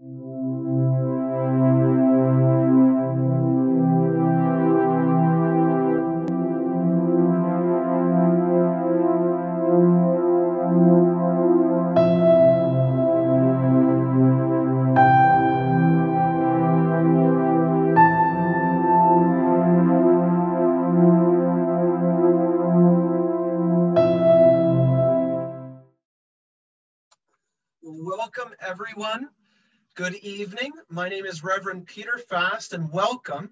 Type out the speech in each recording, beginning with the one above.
Welcome, Good evening. My name is Reverend Peter Fast, and welcome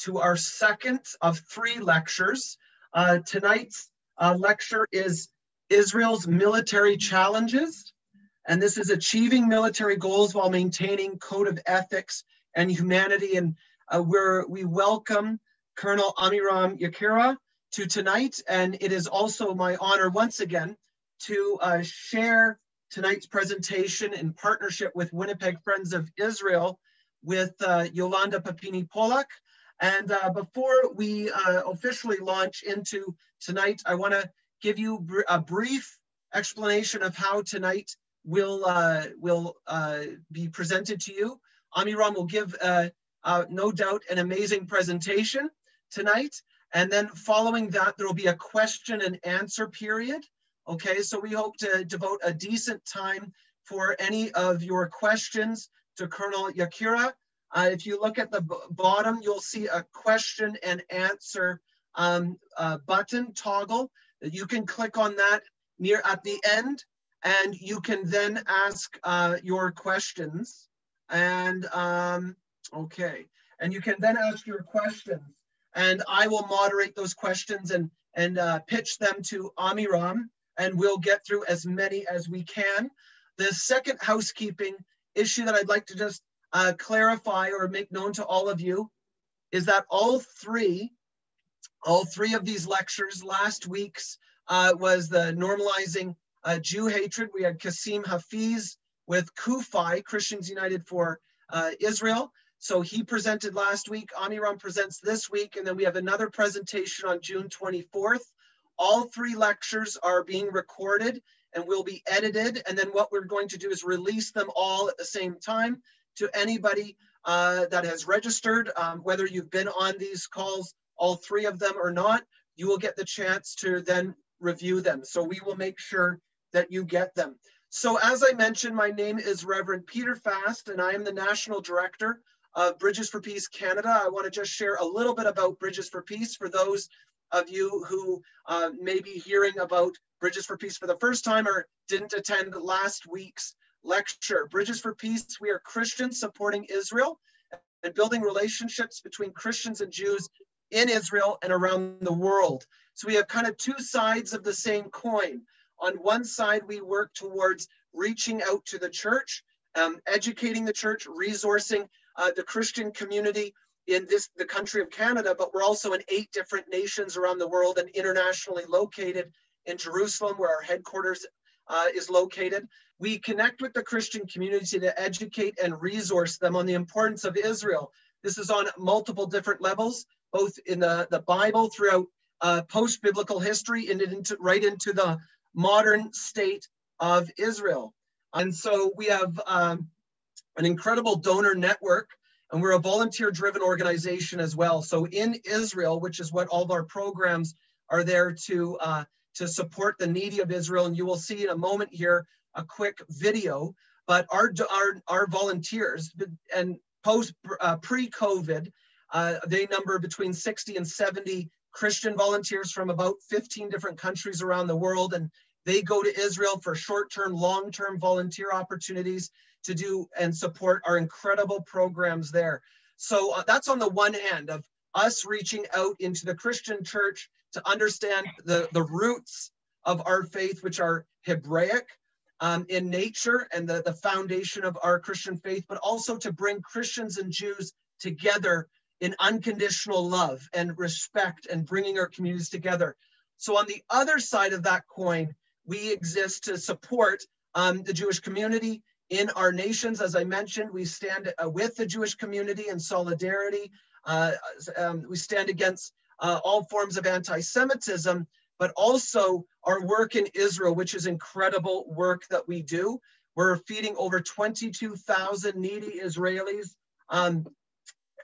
to our second of three lectures. Uh, tonight's uh, lecture is Israel's military challenges, and this is achieving military goals while maintaining code of ethics and humanity. And uh, we're, we welcome Colonel Amiram Yakira to tonight, and it is also my honor once again to uh, share tonight's presentation in partnership with Winnipeg Friends of Israel with uh, Yolanda Papini Polak. And uh, before we uh, officially launch into tonight, I want to give you br a brief explanation of how tonight will uh, will uh, be presented to you. Amiram will give, uh, no doubt, an amazing presentation tonight. And then following that, there will be a question and answer period. Okay, so we hope to devote a decent time for any of your questions to Colonel Yakira. Uh, if you look at the bottom, you'll see a question and answer um, uh, button toggle. You can click on that near at the end and you can then ask uh, your questions. And um, okay, and you can then ask your questions and I will moderate those questions and, and uh, pitch them to Amiram and we'll get through as many as we can. The second housekeeping issue that I'd like to just uh, clarify or make known to all of you is that all three, all three of these lectures last week's uh, was the normalizing uh, Jew hatred. We had Kasim Hafeez with CUFI, Christians United for uh, Israel. So he presented last week, Amiram presents this week, and then we have another presentation on June 24th all three lectures are being recorded and will be edited. And then what we're going to do is release them all at the same time to anybody uh, that has registered, um, whether you've been on these calls, all three of them or not, you will get the chance to then review them. So we will make sure that you get them. So as I mentioned, my name is Reverend Peter Fast, and I am the National Director of Bridges for Peace Canada. I want to just share a little bit about Bridges for Peace for those of you who uh, may be hearing about Bridges for Peace for the first time or didn't attend last week's lecture. Bridges for Peace, we are Christians supporting Israel and building relationships between Christians and Jews in Israel and around the world. So we have kind of two sides of the same coin. On one side, we work towards reaching out to the church, um, educating the church, resourcing uh, the Christian community in this the country of Canada, but we're also in eight different nations around the world and internationally located in Jerusalem, where our headquarters uh, is located. We connect with the Christian community to educate and resource them on the importance of Israel. This is on multiple different levels, both in the, the Bible, throughout uh, post-biblical history, and into, right into the modern state of Israel. And so we have um, an incredible donor network and we're a volunteer driven organization as well. So in Israel, which is what all of our programs are there to, uh, to support the needy of Israel. And you will see in a moment here a quick video, but our, our, our volunteers and post uh, pre-COVID, uh, they number between 60 and 70 Christian volunteers from about 15 different countries around the world. And they go to Israel for short-term, long-term volunteer opportunities to do and support our incredible programs there. So uh, that's on the one hand of us reaching out into the Christian church to understand the, the roots of our faith, which are Hebraic um, in nature and the, the foundation of our Christian faith, but also to bring Christians and Jews together in unconditional love and respect and bringing our communities together. So on the other side of that coin, we exist to support um, the Jewish community in our nations, as I mentioned, we stand uh, with the Jewish community in solidarity. Uh, um, we stand against uh, all forms of anti-Semitism, but also our work in Israel, which is incredible work that we do. We're feeding over 22,000 needy Israelis um,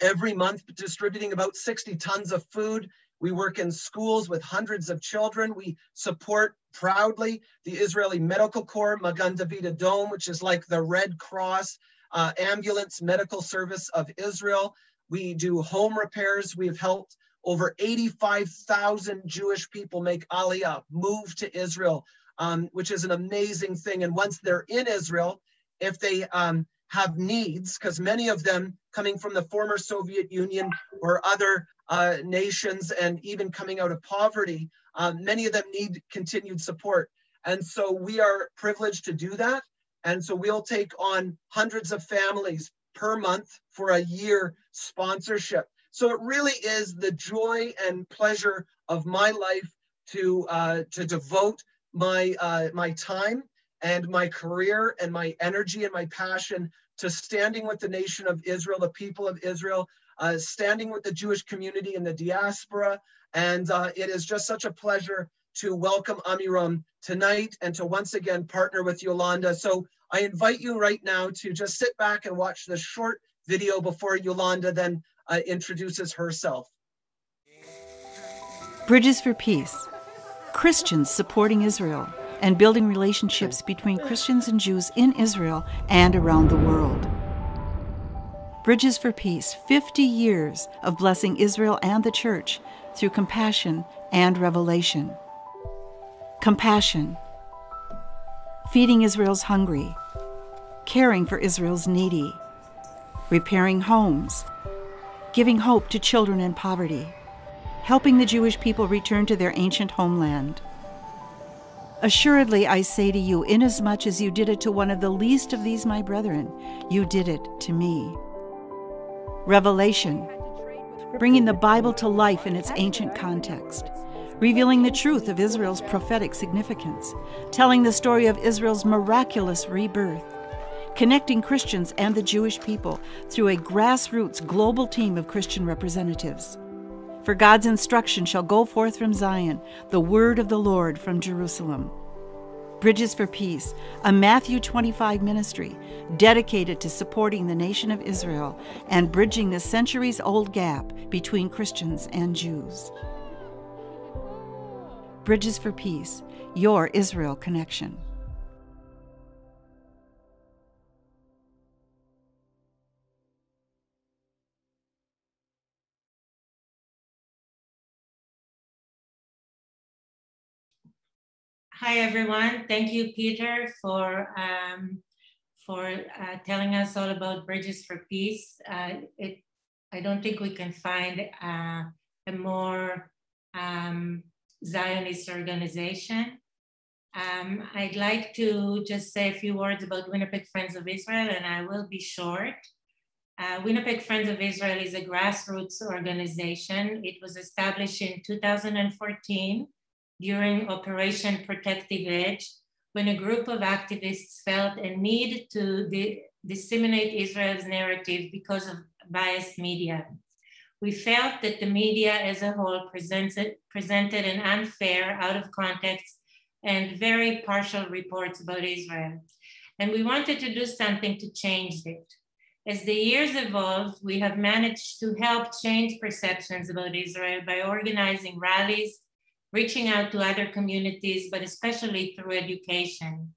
every month, distributing about 60 tons of food. We work in schools with hundreds of children. We support proudly the Israeli Medical Corps, Magen David Adom, which is like the Red Cross uh, ambulance medical service of Israel. We do home repairs. We've helped over 85,000 Jewish people make Aliyah, move to Israel, um, which is an amazing thing. And once they're in Israel, if they um, have needs, because many of them coming from the former Soviet Union or other uh, nations and even coming out of poverty, um, many of them need continued support. And so we are privileged to do that. And so we'll take on hundreds of families per month for a year sponsorship. So it really is the joy and pleasure of my life to uh, to devote my uh, my time and my career and my energy and my passion to standing with the nation of Israel, the people of Israel, uh, standing with the Jewish community in the diaspora. And uh, it is just such a pleasure to welcome Amiram tonight and to once again partner with Yolanda. So I invite you right now to just sit back and watch this short video before Yolanda then uh, introduces herself. Bridges for Peace Christians supporting Israel and building relationships between Christians and Jews in Israel and around the world. Bridges for Peace 50 years of blessing Israel and the church through compassion and revelation. Compassion, feeding Israel's hungry, caring for Israel's needy, repairing homes, giving hope to children in poverty, helping the Jewish people return to their ancient homeland. Assuredly, I say to you, inasmuch as you did it to one of the least of these my brethren, you did it to me. Revelation, bringing the Bible to life in its ancient context, revealing the truth of Israel's prophetic significance, telling the story of Israel's miraculous rebirth, connecting Christians and the Jewish people through a grassroots global team of Christian representatives. For God's instruction shall go forth from Zion, the word of the Lord from Jerusalem. Bridges for Peace, a Matthew 25 ministry dedicated to supporting the nation of Israel and bridging the centuries old gap between Christians and Jews. Bridges for Peace, your Israel connection. Hi, everyone. Thank you, Peter, for, um, for uh, telling us all about Bridges for Peace. Uh, it, I don't think we can find uh, a more um, Zionist organization. Um, I'd like to just say a few words about Winnipeg Friends of Israel, and I will be short. Uh, Winnipeg Friends of Israel is a grassroots organization. It was established in 2014 during Operation Protective Edge when a group of activists felt a need to disseminate Israel's narrative because of biased media. We felt that the media as a whole presented, presented an unfair, out of context, and very partial reports about Israel. And we wanted to do something to change it. As the years evolved, we have managed to help change perceptions about Israel by organizing rallies, reaching out to other communities, but especially through education.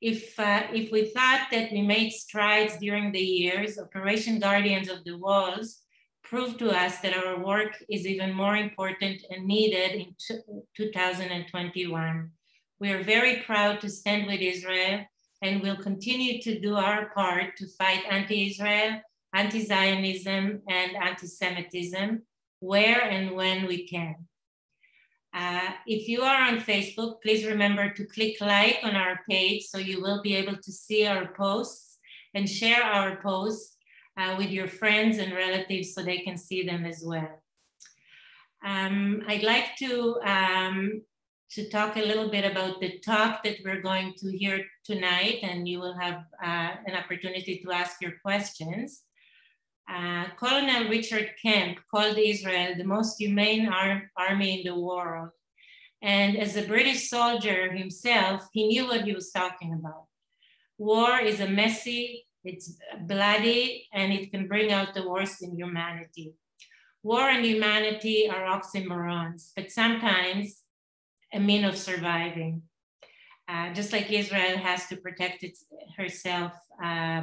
If, uh, if we thought that we made strides during the years, Operation Guardians of the Walls proved to us that our work is even more important and needed in 2021. We are very proud to stand with Israel and will continue to do our part to fight anti-Israel, anti-Zionism, and anti-Semitism where and when we can. Uh, if you are on Facebook, please remember to click like on our page so you will be able to see our posts and share our posts uh, with your friends and relatives so they can see them as well. Um, I'd like to, um, to talk a little bit about the talk that we're going to hear tonight and you will have uh, an opportunity to ask your questions. Uh, Colonel Richard Kemp called Israel the most humane ar army in the world. And as a British soldier himself, he knew what he was talking about. War is a messy, it's bloody, and it can bring out the worst in humanity. War and humanity are oxymorons, but sometimes a mean of surviving. Uh, just like Israel has to protect its, herself, uh,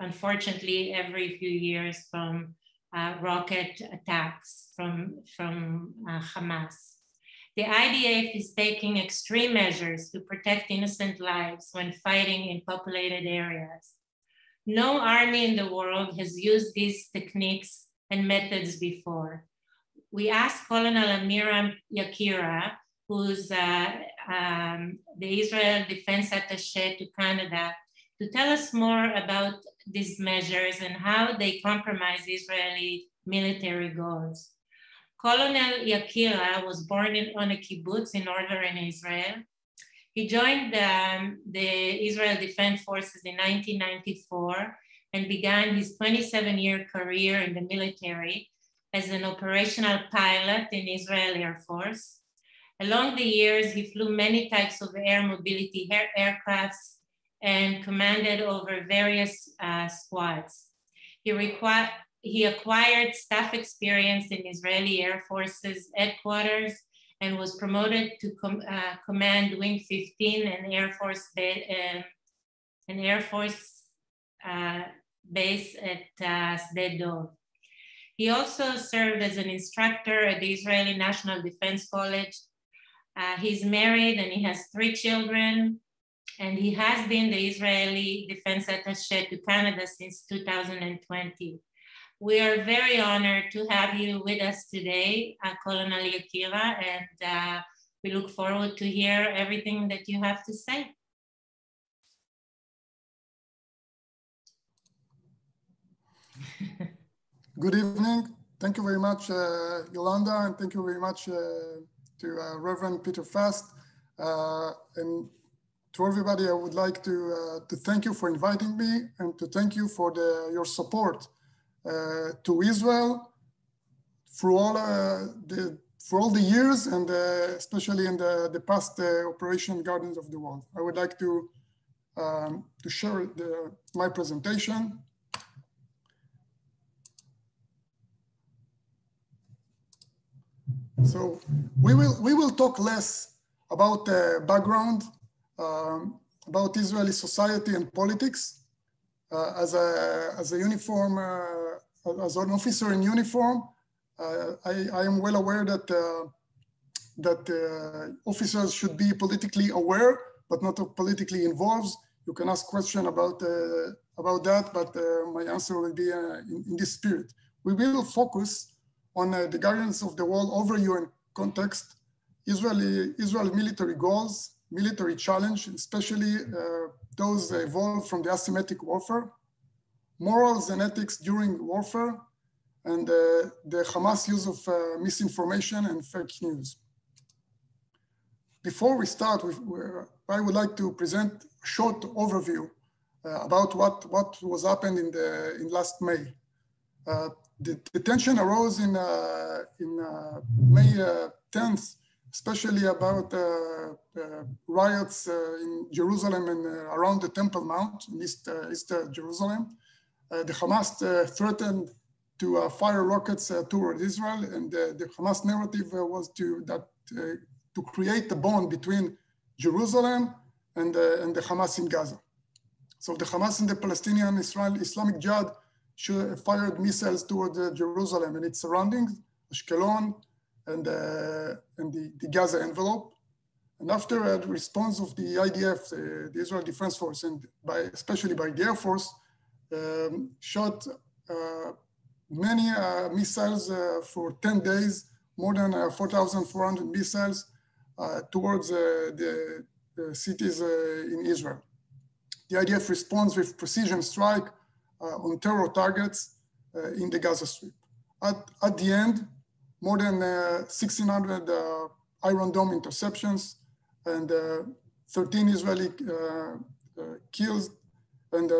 unfortunately, every few years from uh, rocket attacks from, from uh, Hamas. The IDF is taking extreme measures to protect innocent lives when fighting in populated areas. No army in the world has used these techniques and methods before. We asked Colonel Amiram Yakira, who's uh, um, the Israel Defense Attaché to Canada, to tell us more about these measures and how they compromise Israeli military goals. Colonel Yakira was born in, on a kibbutz in northern Israel. He joined um, the Israel Defense Forces in 1994 and began his 27 year career in the military as an operational pilot in Israel Air Force. Along the years, he flew many types of air mobility air aircrafts and commanded over various uh, squads. He, requ- he acquired staff experience in Israeli Air Force's headquarters and was promoted to com- uh, command Wing 15 and Air Force ba- uh, an Air Force uh, base at uh, Sde. He also served as an instructor at the Israeli National Defense College. Uh, he's married and he has three children and he has been the Israeli Defense Attaché to Canada since 2020. We are very honored to have you with us today, uh, Colonel Yakira, and uh, we look forward to hear everything that you have to say. Good evening. Thank you very much, uh, Yolanda, and thank you very much uh, to uh, Reverend Peter Fast. Uh, and to everybody, I would like to, uh, to thank you for inviting me and to thank you for the, your support uh, to Israel through all, uh, the, for all the years and uh, especially in the, the past uh, Operation Guardians of the Walls. I would like to, um, to share the, my presentation. So we will, we will talk less about the background um, about Israeli society and politics uh, as, a, as a uniform, uh, as an officer in uniform. Uh, I, I, am well aware that, uh, that uh, officers should be politically aware, but not politically involved. You can ask question about, about that, but my answer will be in, in, this spirit. We will focus on the guardians of the walls overview and context, Israeli, Israel military goals, military challenge, especially uh, those evolved from the asymmetric warfare, morals and ethics during warfare, and uh, the Hamas use of uh, misinformation and fake news. Before we start, with, I would like to present a short overview uh, about what, what was happened in the in last May. Uh, the, the, tension arose in, uh, in May 10th especially about uh, uh, riots uh, in Jerusalem and uh, around the Temple Mount in East, uh, East uh, Jerusalem. the Hamas threatened to fire rockets toward Israel, and the Hamas narrative was to that to create a bond between Jerusalem and, and the Hamas in Gaza. So the Hamas and the Palestinian Israel Islamic Jihad fired missiles toward Jerusalem and its surroundings, Ashkelon, and, uh, and the, the Gaza envelope. And after a response of the IDF, uh, the Israel Defense Force, and by, especially by the Air Force, um, shot uh, many uh, missiles uh, for 10 days, more than uh, 4,400 missiles towards the, cities in Israel. The IDF responds with precision strike on terror targets in the Gaza Strip. At, at the end, more than 1,600 uh, uh, Iron Dome interceptions and uh, 13 Israeli kills and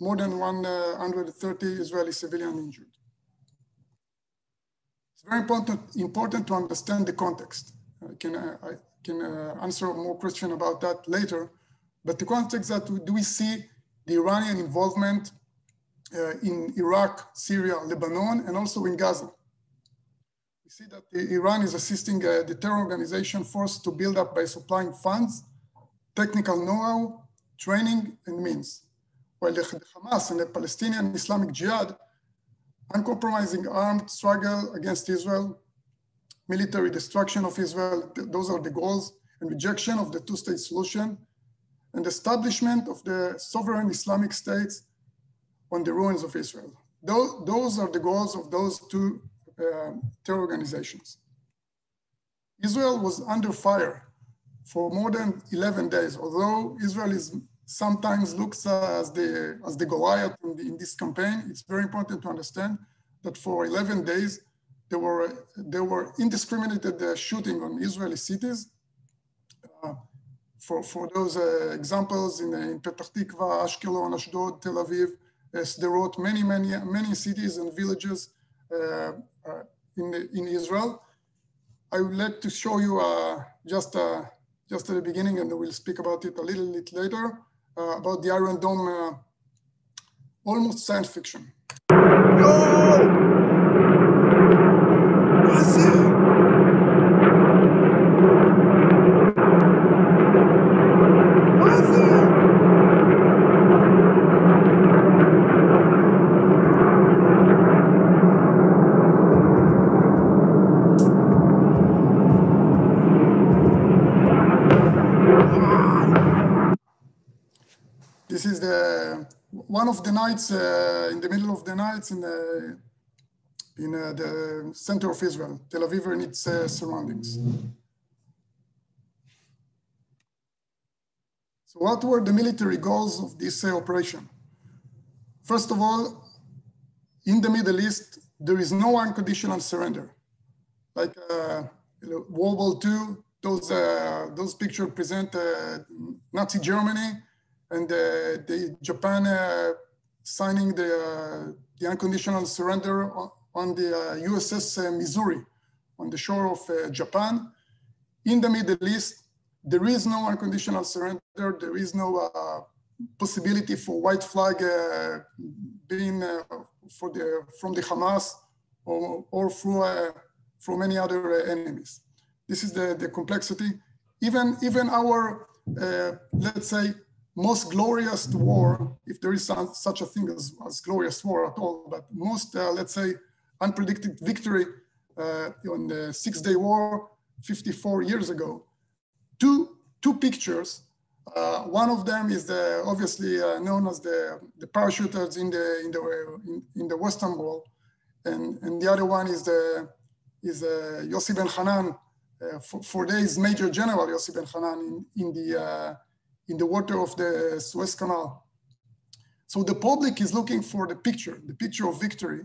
more than 130 Israeli civilian injured. It's very important, important to understand the context. I can, I can answer more question about that later. but the context that do we see the Iranian involvement uh, in Iraq, Syria, Lebanon, and also in Gaza. See that Iran is assisting uh, the terror organization force to build up by supplying funds, technical know-how, training, and means. While the Hamas and the Palestinian Islamic Jihad, uncompromising armed struggle against Israel, military destruction of Israel, th those are the goals, and rejection of the two-state solution, and establishment of the sovereign Islamic states on the ruins of Israel. Those, those are the goals of those two terror organizations. Israel was under fire for more than 11 days, although Israel is sometimes looks uh, as the, as the Goliath in, the, in this campaign, it's very important to understand that for 11 days, there were, there were indiscriminated uh, shooting on Israeli cities. Uh, for, for those uh, examples in, in Petah Tikva, Ashkelon, Ashdod, Tel Aviv, Sderot, many, many, many cities and villages Uh, uh, in, in Israel. I would like to show you uh, just, just at the beginning, and we'll speak about it a little bit later, about the Iron Dome, almost science fiction. Yo! What's it? This is the one of the nights uh, in the middle in the in uh, the center of Israel, Tel Aviv and its uh, surroundings. So what were the military goals of this uh, operation? First of all, in the Middle East, there is no unconditional surrender. Like uh, World War II, those, uh, those pictures present uh, Nazi Germany and the Japan signing the, the unconditional surrender on the USS Missouri on the shore of Japan. In the Middle East, there is no unconditional surrender. There is no uh, possibility for white flag uh, being uh, for the from the Hamas or, or through from any other enemies. This is the, the complexity. Even even our let's say most glorious war, if there is some, such a thing as, as glorious war at all, but most let's say unpredicted victory uh, on the Six Day War 54 years ago. Two, two pictures. Uh, one of them is the, obviously uh, known as the, the parachuters in the, in, the, in, in, the Western Wall. And, and the other one is, the, is uh, Yossi Ben Hanan, uh, for, for days Major General Yossi Ben Hanan in, in, the, uh, in the water of the Suez Canal. So the public is looking for the picture, the picture of victory.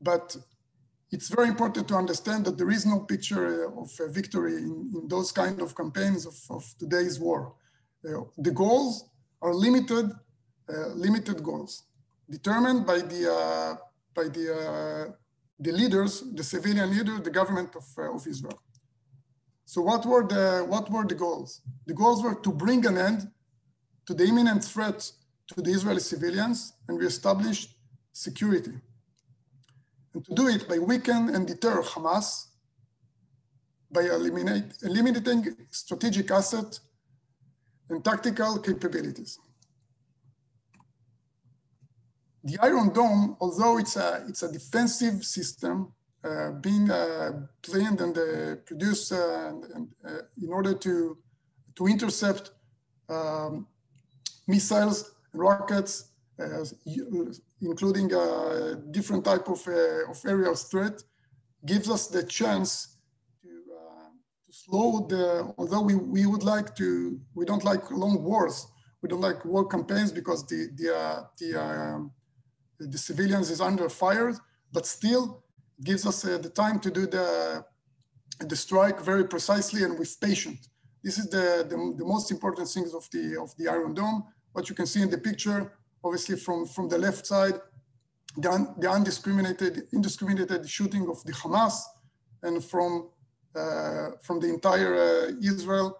But it's very important to understand that there is no picture of victory in, in, those kind of campaigns of, of today's war. Uh, the goals are limited, uh, limited goals, determined by the uh, by the uh, the leaders, the civilian leaders, the government of, uh, of Israel. So what were the what were the goals? The goals were to bring an end to the imminent threat to the Israeli civilians and reestablish security and to do it by weaken and deter Hamas, by eliminate, eliminating strategic asset and tactical capabilities. The Iron Dome, although it's a, it's a defensive system being uh, planned and uh, produced uh, and, uh, in order to, to intercept um, missiles and rockets including a different type of, uh, of aerial threat, gives us the chance to, uh, to slow the, although we, we would like to, we don't like long wars, we don't like war campaigns because the, the, uh, the, um, the civilians is under fire, but still gives us uh, the time to do the, the strike very precisely and with patience. This is the, the, the, most important things of the, of the Iron Dome. What you can see in the picture, obviously from, from the left side, the, un, the undiscriminated, indiscriminated shooting of the Hamas, and from, uh, from the entire uh, Israel,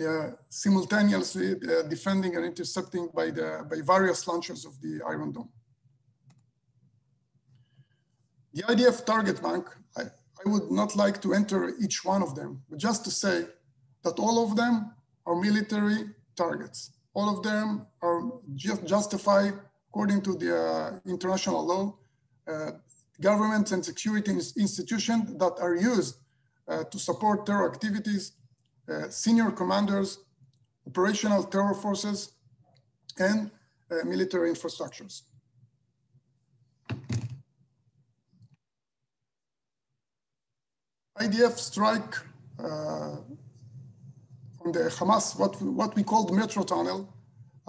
uh, simultaneously uh, defending and intercepting by, the, by various launchers of the Iron Dome. The idea of target bank, I, I would not like to enter each one of them, but just to say that all of them are military targets. All of them are just justified according to the uh, international law, uh, governments and security institutions that are used uh, to support terror activities, uh, senior commanders, operational terror forces, and uh, military infrastructures. IDF strike uh, on the Hamas, what, what we call the metro tunnel.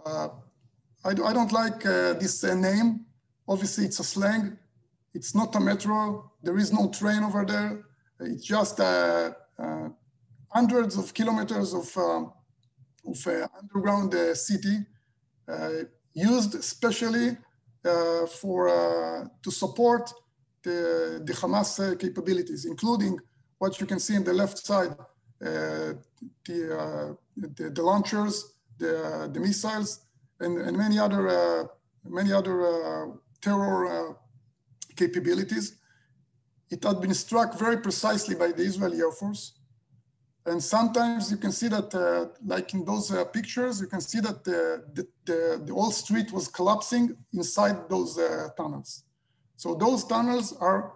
Uh, I, do, I don't like uh, this uh, name. Obviously, it's a slang. It's not a metro. There is no train over there. It's just uh, uh, hundreds of kilometers of, um, of underground city used especially for to support the, the Hamas capabilities, including what you can see in the left side, uh, the, uh, the, the, launchers, the, the missiles, and, and many other, uh, many other terror capabilities. It had been struck very precisely by the Israeli Air Force. And sometimes you can see that, uh, like in those uh, pictures, you can see that the, the, the, whole street was collapsing inside those uh, tunnels. So those tunnels are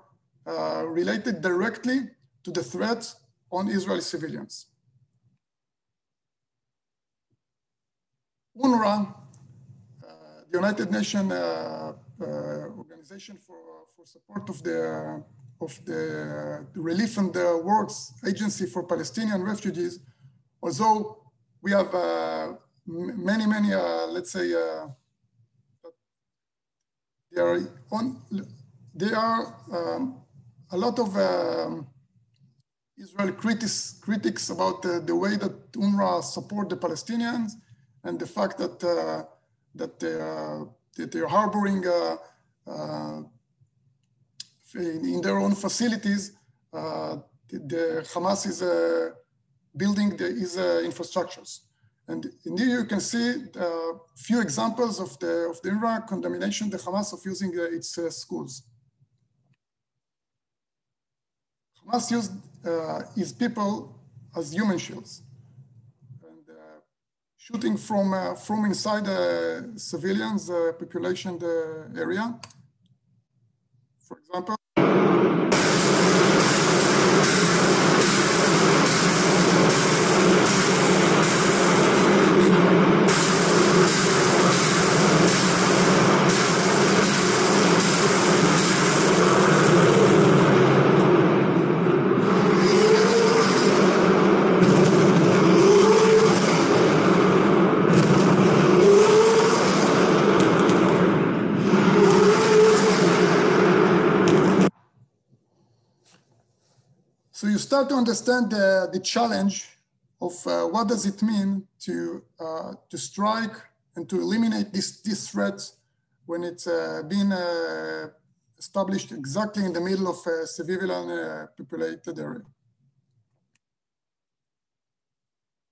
related directly to the threat on Israeli civilians. UNRWA, uh, the United Nations uh, uh, Organization for, for Support of the, of the, the Relief and the Works Agency for Palestinian Refugees, although we have uh, many, many, uh, let's say, uh, they are on, they are um, a lot of um, Israel critics, critics about the, way that UNRWA support the Palestinians and the fact that, uh, that, they, uh, that they're harboring uh, uh in, their own facilities, uh, the, Hamas is uh, building the, his infrastructures. And in here you can see a few examples of the, of the UNRWA condemnation, the Hamas of using its schools. Hamas used uh, his people as human shields. And uh, shooting from, uh, from inside the civilians population the area. For example, start to understand the, the challenge of uh, what does it mean to, uh, to strike and to eliminate this, this threat when it's uh, been uh, established exactly in the middle of a civilian uh, populated area.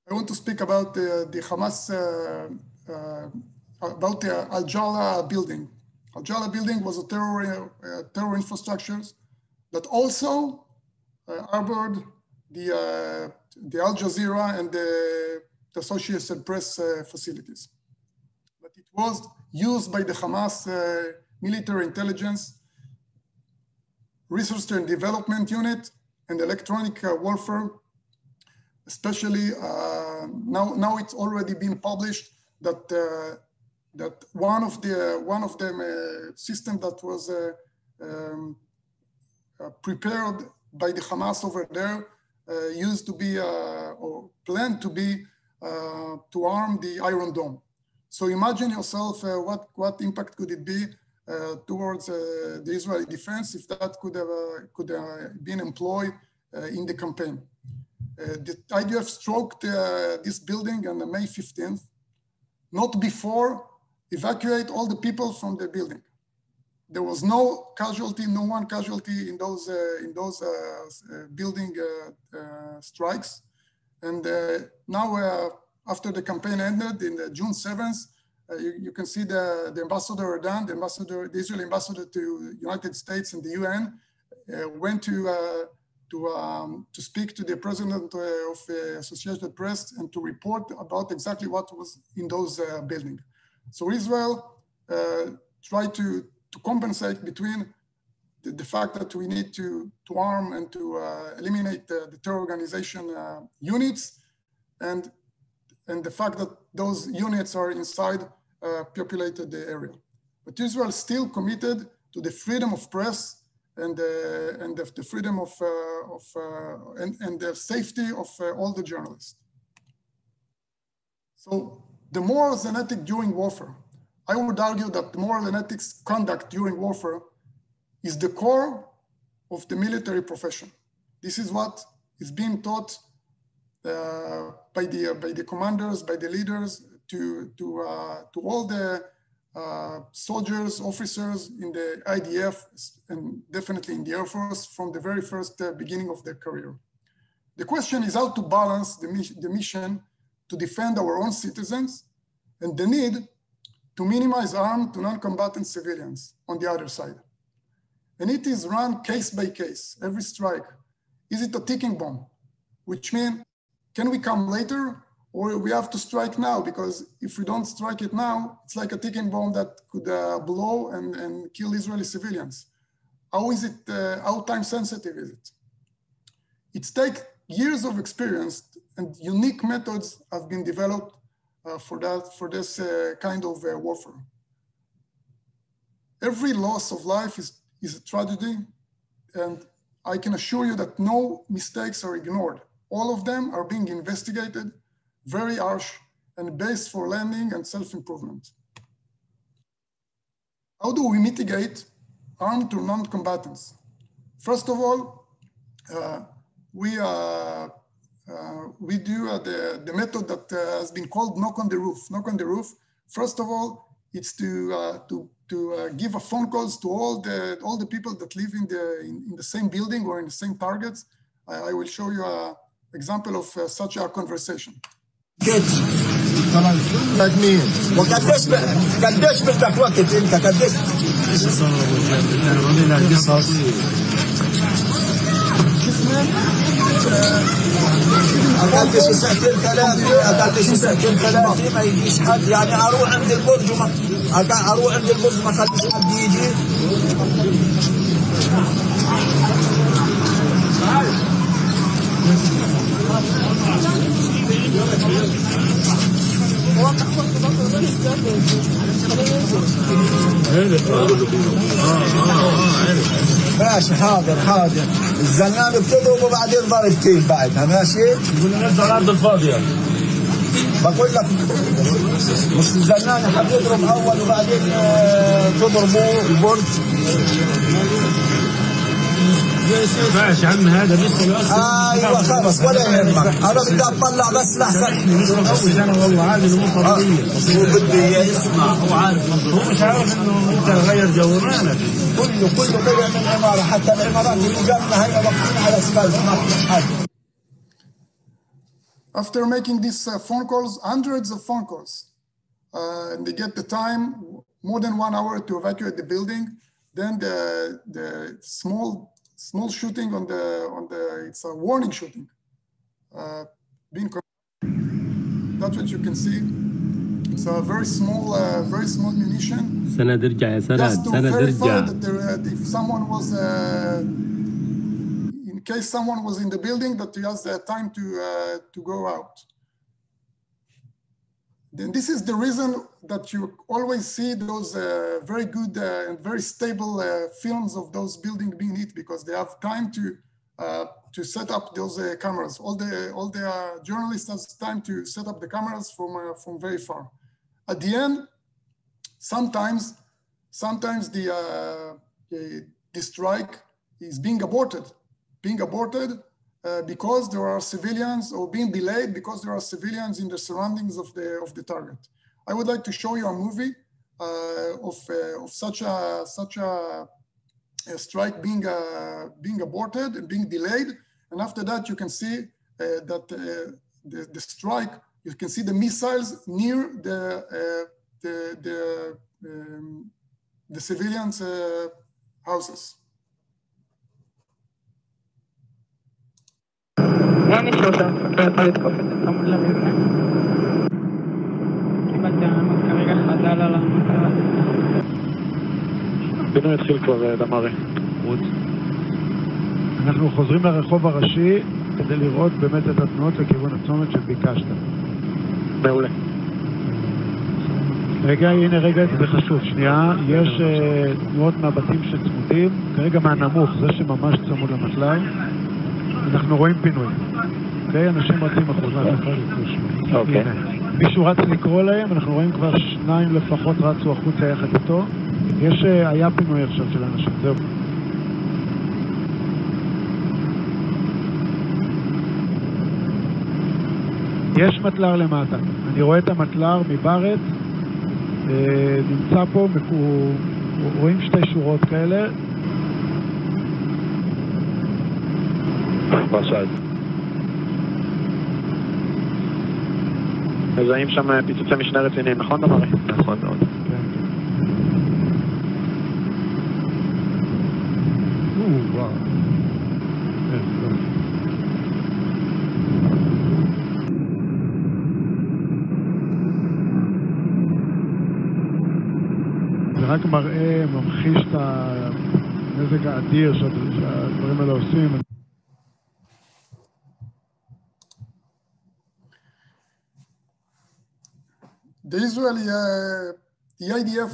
I want to speak about the, the Hamas, uh, about the Al-Jala building. Al-Jala building was a terror, terror infrastructure that also harbored the, uh, the Al Jazeera and the, the Associated Press uh, facilities. But it was used by the Hamas military intelligence, research and development unit, and electronic warfare especially uh, now now it's already been published that uh, that one of the one of them uh, system that was um, prepared by the Hamas over there uh, Uh, used to be uh, or planned to be uh, to arm the Iron Dome. So imagine yourself uh, what, what impact could it be uh, towards the Israeli defense if that could have could have been employed in the campaign. the IDF stroked this building on May 15th, not before evacuate all the people from the building there was no casualty, no one casualty in those uh, in those uh, uh building uh, uh, strikes, And now, after the campaign ended in June 7th, uh, you, you, can see the, the ambassador Erdan, the ambassador, the Israeli ambassador to United States and the UN, uh, went to uh, to um, to speak to the president of Associated Press and to report about exactly what was in those buildings. So Israel tried to to compensate between the, the, fact that we need to, to arm and to uh, eliminate the, the terror organization uh, units and, and the fact that those units are inside uh, populated the area. But Israel is still committed to the freedom of press and, uh, and the, the, freedom of, uh, of uh, and, and the safety of all the journalists. So the morals and ethics during warfare. I would argue that moral and ethics conduct during warfare is the core of the military profession. This is what is being taught uh, by, the, by the commanders, by the leaders, to, to, uh, to all the uh, soldiers, officers in the IDF, and definitely in the Air Force from the very first uh, beginning of their career. The question is how to balance the, the mission to defend our own citizens and the need to minimize harm to non-combatant civilians on the other side. And it is run case by case, every strike. Is it a ticking bomb? Which means, can we come later or we have to strike now because if we don't strike it now, it's like a ticking bomb that could uh, blow and, and kill Israeli civilians. How is it, uh, how time sensitive is it? It's take years of experience and unique methods have been developed for that, for this uh, kind of uh, warfare. Every loss of life is, is a tragedy and I can assure you that no mistakes are ignored. All of them are being investigated very harsh and based for learning and self-improvement. How do we mitigate harm to non-combatants? First of all, uh, we, uh, uh, we do uh, the, the method that uh, has been called knock on the roof. Knock on the roof. First of all, it's to, uh, to, to give a phone calls to all the, all the people that live in the, in, in the same building or in the same targets. I, I will show you an example of such a conversation. كيتش مين وقديش قديش بدك وقت انت قديش قصص أقل شي ساعتين ثلاثة أقل شي ساعتين ثلاثة ما يجيش حد يعني أروح عند البرج وما أروح عند البرج ما خليش حد يجي ماشي حاضر حاضر. الزنان بتضرب وبعدين ضربتين بعدها ماشي؟ يقول نزل الأرض الفاضيه بقول لك مش الزنان حتضرب أول وبعدين تضربوا البرج. ماشي عم هذا لسه ايوه خلص ولا يهمك انا بدي اطلع بس لحسن انا والله عارف انه مو قضيه هو بده يسمع هو عارف هو مش عارف انه انت غير جو مالك كله كله طلع من العماره حتى العمارات اللي جنبنا هي واقفين على اسفلت ما في حد After making these uh, phone calls, hundreds of phone calls, uh, and they get the time, more than one hour to evacuate the building. Then the, the small small shooting on the on the it's a warning shooting uh, being that's what you can see it's a very small uh, very small munition سند ارجع يا سند just to سند verify ارجع that there, uh, if someone was uh, in case someone was in the building that he has uh, time to uh, to go out then this is the reason that you always see those uh, very good uh, and very stable uh, films of those buildings being hit because they have time to uh, to set up those uh, cameras. All the all the uh, journalists has time to set up the cameras from from very far. At the end, sometimes sometimes the the strike is being aborted, being aborted uh, because there are civilians or being delayed because there are civilians in the surroundings of the of the target. I would like to show you a movie uh, of, uh, of such a such a, a strike being uh, being aborted and being delayed, and after that you can see uh, that the, the strike, you can see the missiles near the, the, the, um, the civilians' uh, houses. אין אישור שאתה יכול לתקוף את זה צמוד למבנה. קיבלתי הרמות כרגע חדל על המטרה. הפינוי התחיל כבר, דמרי. רות. אנחנו חוזרים לרחוב הראשי כדי לראות באמת את התנועות לכיוון הצומת שביקשת. מעולה. רגע, הנה רגע, זה חשוב, שנייה, יש uh, תנועות מהבתים שצמודים, כרגע מהנמוך, זה שממש צמוד למטלב, אנחנו רואים פינוי. אוקיי? אנשים רצים החוצה. אוקיי. מישהו רץ לקרוא להם, אנחנו רואים כבר שניים לפחות רצו החוצה יחד איתו. יש, uh, היה פינוי עכשיו של אנשים, זהו. יש מטלר למטה. אני רואה את המטלר מבארץ, אה, נמצא פה. רואים שתי שורות כאלה. בשד. מזהים שם פיצוצי משנה רציניים, נכון דמרי? נכון מאוד. זה רק מראה, ממחיש את הנזק האדיר שהדברים האלה עושים. The Israeli, uh, the IDF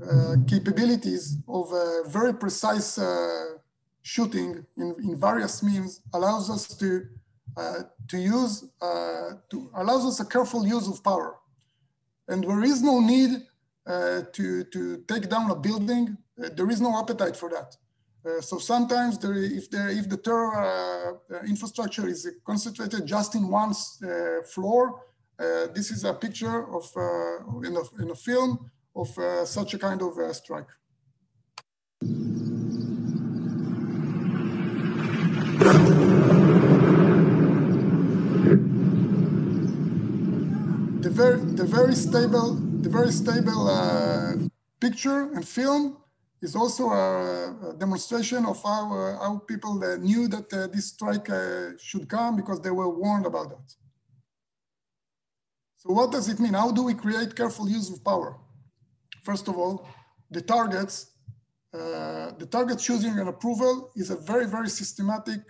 uh, capabilities of very precise uh, shooting in, in various means allows us to to use to allows us a careful use of power, and there is no need uh, to, to take down a building, uh, there is no appetite for that. Uh, so sometimes there, if, there, if the terror infrastructure is concentrated just in one floor, this is a picture of in a, in, a, film of such a kind of strike. the very, the very stable the very stable uh, picture and film is also a, a demonstration of how, uh, how people uh, knew that uh, this strike uh, should come because they were warned about that. So what does it mean? How do we create careful use of power? First of all, the targets, uh, the target choosing and approval is a very, very systematic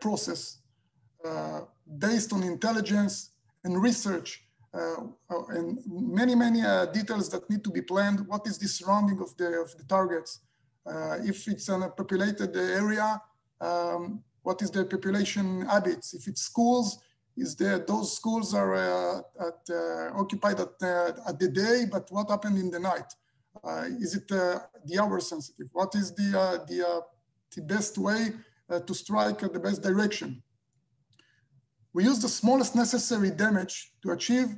process based on intelligence and research uh, uh, and many, many uh, details that need to be planned. What is the surrounding of the, of the targets? if it's a populated area, um, what is the population habits? If it's schools, is there those schools are uh, at, uh, occupied at, uh, at the day, but what happened in the night? is it the hour sensitive? What is the, the, the best way to strike the best direction? We use the smallest necessary damage to achieve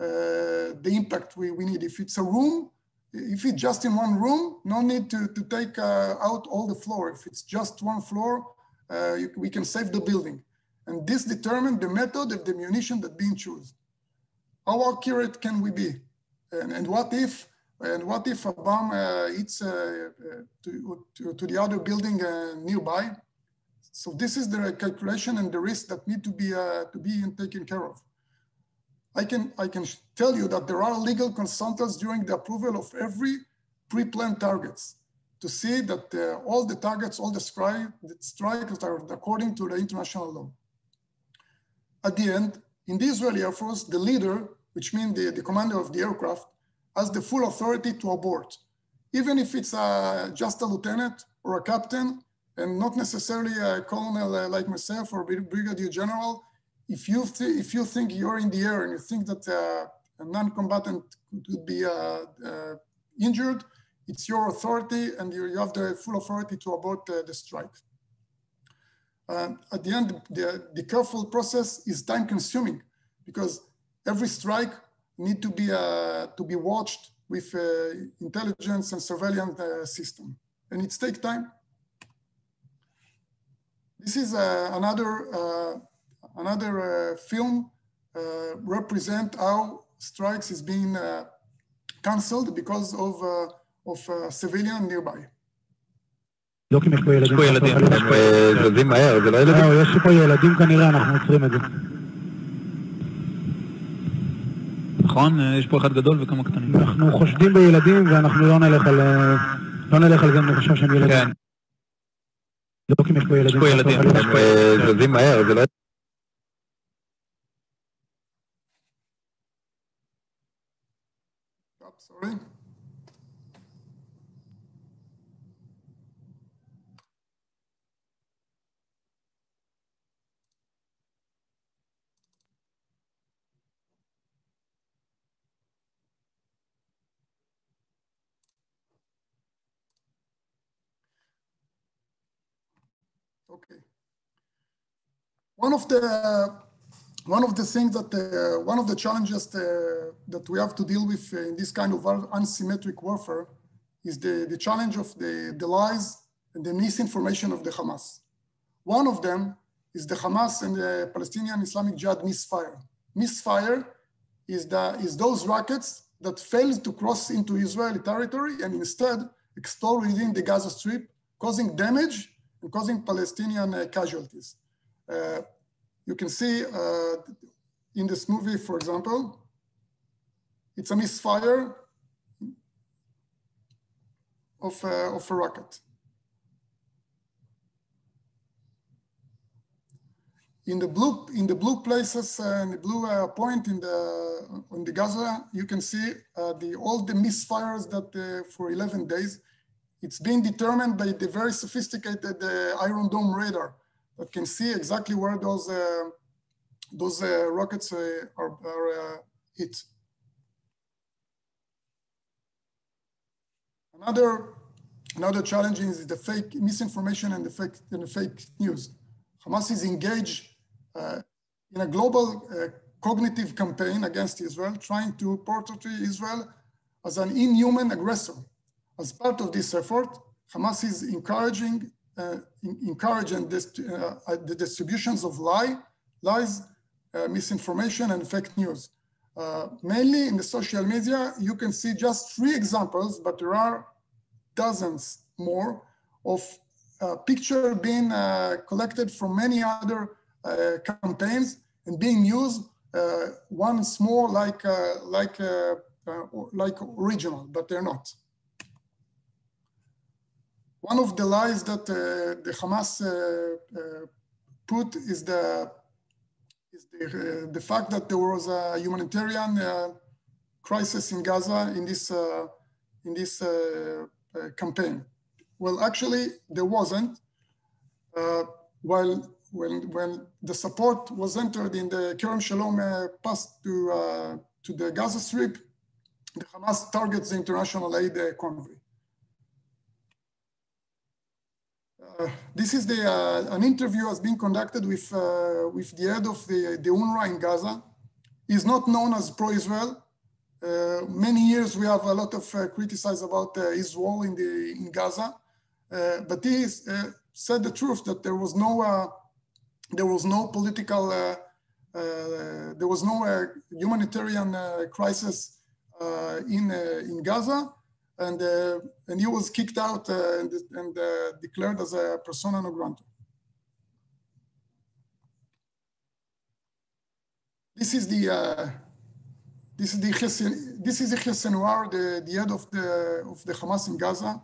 uh, the impact we, we need. If it's a room, if it's just in one room, no need to, to take uh, out all the floor. If it's just one floor, uh, you, we can save the building. And this determines the method of the munition that being chosen. How accurate can we be? And, and what if and what if a bomb uh, hits uh, to, to, to, the other building uh, nearby? So this is the calculation and the risk that need to be to be taken care of. I can, I can tell you that there are legal consultants during the approval of every pre-planned targets to see that uh, all the targets, all the, strike, the strikes are according to the international law. At the end, in the Israeli Air Force, the leader, which means the, the commander of the aircraft, has the full authority to abort, even if it's uh, just a lieutenant or a captain, and not necessarily a colonel uh, like myself or brigadier general, if you if you think you're in the air and you think that uh, a non-combatant could be uh, uh, injured, it's your authority and you, you, have the full authority to abort the strike. At the end, the, the careful process is time consuming because every strike need to be uh, to be watched with uh, intelligence and surveillance uh, system, and it takes time. This is another another uh, film uh, represent how strikes is being uh, cancelled because of, uh, of uh, civilian nearby. לא כי יש פה ילדים. יש פה ילדים, הם אה, זזים מהר, זה לא ילדים? זהו, יש פה ילדים כנראה, אנחנו עוצרים את זה. נכון? אה, יש פה אחד גדול וכמה קטנים. אנחנו חושדים בילדים ואנחנו לא נלך על... אה, לא נלך על זה אם נחשוב שהם ילדים. כן, לא כי יש פה יש ילדים. פה ילדים, הם אה, זזים מהר, זה לא... Sorry. Okay. One of the one of the things that uh, one of the challenges uh, that we have to deal with in this kind of asymmetric warfare is the, the challenge of the, the lies and the misinformation of the Hamas. One of them is the Hamas and the Palestinian Islamic Jihad misfire. Misfire is, the, is those rockets that failed to cross into Israeli territory and instead explode within the Gaza Strip, causing damage causing Palestinian uh, casualties. Uh, you can see uh, in this movie, for example, it's a misfire of, uh, of a rocket. In the blue, in the blue places and the blue uh, point in the on the Gaza, you can see uh, the all the misfires that for 11 days. It's being determined by the very sophisticated uh, Iron Dome radar that can see exactly where those uh, those uh, rockets are, are hit. Another another challenge is the fake misinformation and the fake and the fake news. Hamas is engaged uh, in a global uh, cognitive campaign against Israel, trying to portray Israel as an inhuman aggressor. As part of this effort, Hamas is encouraging uh, in- encouraging uh, the distributions of lie, lies, uh, misinformation, and fake news. Uh, mainly in the social media, you can see just three examples, but there are dozens more of uh, picture being uh, collected from many other campaigns and being used one small like like like original, but they're not. One of the lies that uh, the Hamas uh, uh, put is the is the, the fact that there was a humanitarian crisis in Gaza in this in this campaign. Well, actually, there wasn't. Uh, while when when the support was entered in the Kerem Shalom uh, pass to uh, to the Gaza Strip, the Hamas targets the international aid convoy. Uh, this is the uh, an interview has been conducted with uh, with the head of the, the UNRWA in Gaza. He's not known as pro-Israel. Uh, many years we have a lot of uh, criticize about uh, his role in the in Gaza, uh, but he uh, said the truth that there was no uh, there was no political uh, uh, there was no uh, humanitarian uh, crisis uh, in uh, in Gaza, and uh, and he was kicked out uh, and, and uh, declared as a persona non grata. This is the this is the this is the Hessenwar, the, the head of the of the Hamas in Gaza.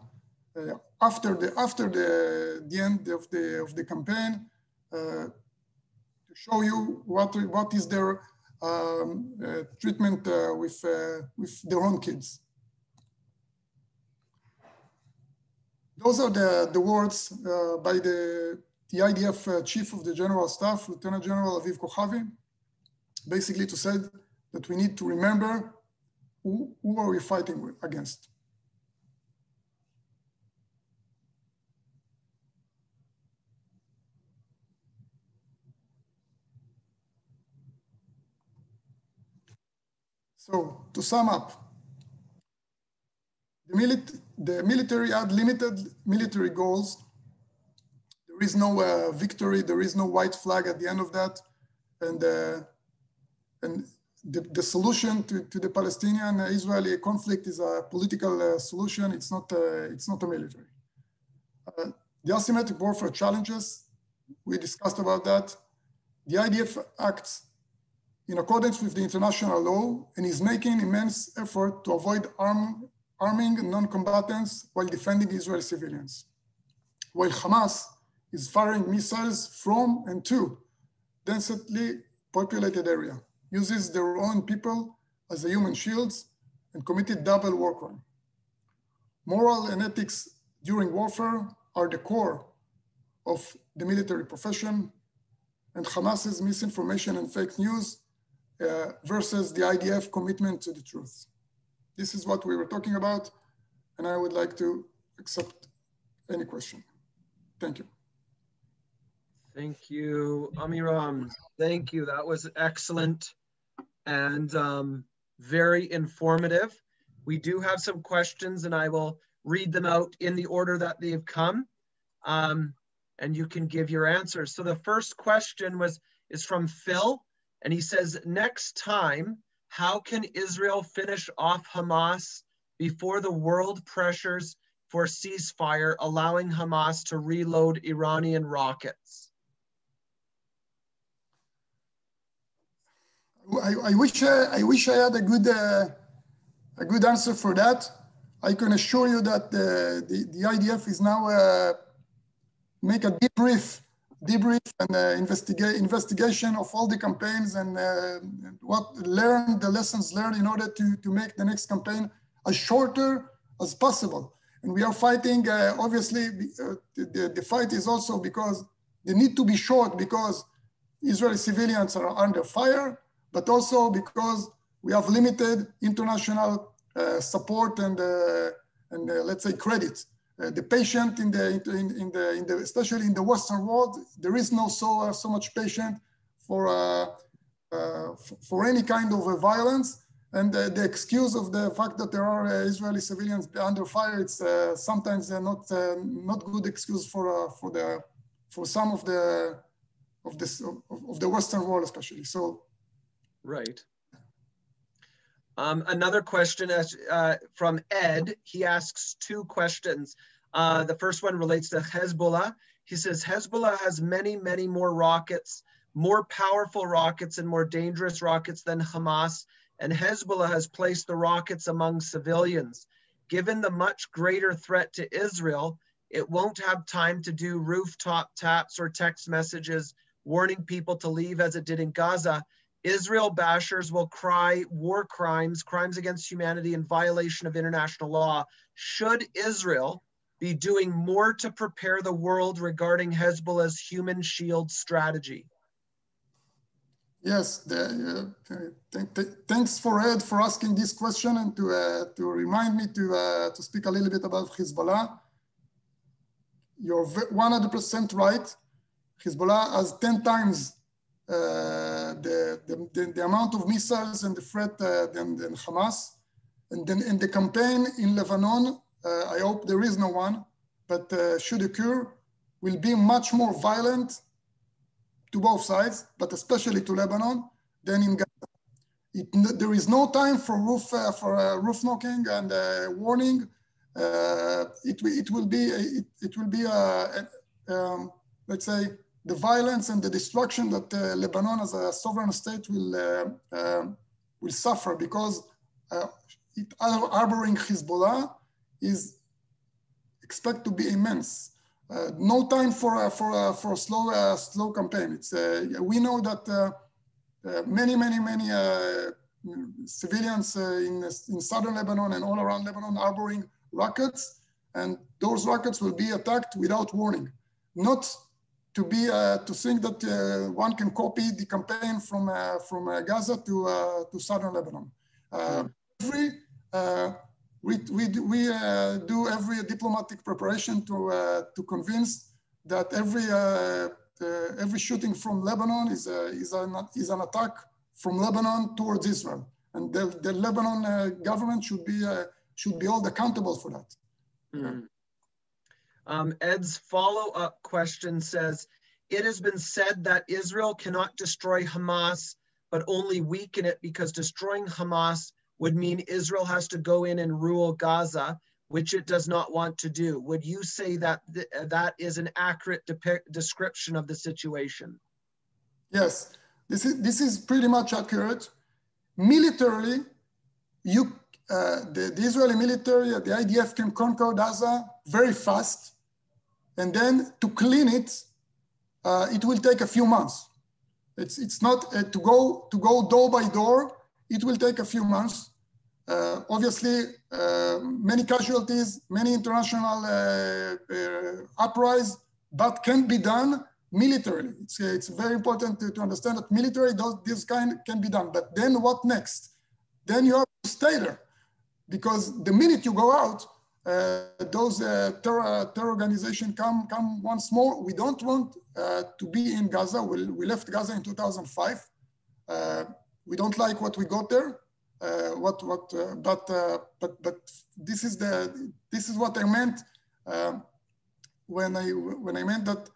Uh, after the after the the end of the of the campaign, uh, to show you what what is their um, uh, treatment with with their own kids. Those are the the words uh, by the the IDF uh, chief of the general staff, Lieutenant General Aviv Kochavi, basically to say that we need to remember who, who are we fighting with, against. So to sum up, the, milit- the military had limited military goals. There is no uh, victory, there is no white flag at the end of that. And, uh, and the, the solution to, to the Palestinian-Israeli conflict is a political uh, solution. It's not, uh, it's not a military. Uh, the asymmetric warfare challenges, we discussed about that. The IDF acts in accordance with the international law and is making immense effort to avoid arm, arming non-combatants while defending Israeli civilians. While Hamas is firing missiles from and to densely populated area uses their own people as a human shields and committed double war crime. Moral and ethics during warfare are the core of the military profession and Hamas's misinformation and fake news uh, versus the IDF commitment to the truth. This is what we were talking about, and I would like to accept any question. Thank you. Thank you, Amiram. Thank you. That was excellent and um, very informative. We do have some questions and I will read them out in the order that they've come. Um, and you can give your answers. So the first question was is from Phil, and he says, next time, how can Israel finish off Hamas before the world pressures for ceasefire, allowing Hamas to reload Iranian rockets? I, I wish uh, I wish I had a good uh, a good answer for that. I can assure you that the, the, the IDF is now uh, make a debrief, debrief and uh, investigation of all the campaigns and uh, what learn the lessons learned in order to, to make the next campaign as shorter as possible. And we are fighting, uh, obviously, the, the fight is also because they need to be short because Israeli civilians are under fire but also because we have limited international uh, support and, uh, and uh, let's say credit. Uh, the patient in the, in, in, the, in the, especially in the Western world, there is no so, uh, so much patient for, uh, uh for any kind of uh, violence. And the excuse of the fact that there are uh, Israeli civilians under fire, it's sometimes not, not good excuse for, for, the, for some of the, of, this, of, of the Western world especially. So Right. Um, another question uh, from Ed. He asks two questions. Uh, the first one relates to Hezbollah. He says Hezbollah has many, many more rockets, more powerful rockets and more dangerous rockets than Hamas. And Hezbollah has placed the rockets among civilians. Given the much greater threat to Israel, it won't have time to do rooftop taps or text messages warning people to leave as it did in Gaza. Israel bashers will cry war crimes, crimes against humanity, and violation of international law. Should Israel be doing more to prepare the world regarding Hezbollah's human shield strategy? Yes, the, uh, th th thanks for Ed for asking this question and to, uh, to remind me to, uh, to speak a little bit about Hezbollah. You're 100% right. Hezbollah has 10 times uh, the, the, the, amount of missiles and the threat uh, than, than Hamas. And then in the campaign in Lebanon, uh, I hope there is no one, but should occur, will be much more violent to both sides, but especially to Lebanon, than in Gaza. It, there is no time for roof uh, for uh, roof knocking and uh, warning. it, it will be it, it will be um, let's say the violence and the destruction that uh, Lebanon as a sovereign state will, uh, uh, will suffer because it, harboring Hezbollah is expected to be immense. Uh, no time for uh, for uh, for slow slow campaign. It's we know that many many many civilians in in southern Lebanon and all around Lebanon harboring rockets, and those rockets will be attacked without warning. Not to be uh, to think that uh, one can copy the campaign from uh, from uh, Gaza to uh, to southern Lebanon. Uh, hmm. every we we do, we do every diplomatic preparation to to convince that every every shooting from Lebanon is a, is an is an attack from Lebanon towards Israel, and the, the Lebanon government should be should be held accountable for that. Mm. Um, Ed's follow up question says It has been said that Israel cannot destroy Hamas but only weaken it because destroying Hamas would mean Israel has to go in and rule Gaza, which it does not want to do. Would you say that th- that is an accurate description of the situation? Yes, this is this is pretty much accurate. Militarily, you uh, the, the, Israeli military, the IDF can conquer Gaza very fast, and then to clean it, uh, it will take a few months. It's it's not uh, to go to go door by door. It will take a few months. Uh, obviously, uh, many casualties, many international uprising, but can be done militarily. It's, it's very important to, to understand that military this kind can be done. But then what next? Then you have to stay there because the minute you go out, uh, those uh, terror, terror organization come, come once more. We don't want uh, to be in Gaza. We, we left Gaza in 2005. Uh, we don't like what we got there. Uh, what, what, uh, but, but, but this is the, this is what I meant when I, when I meant that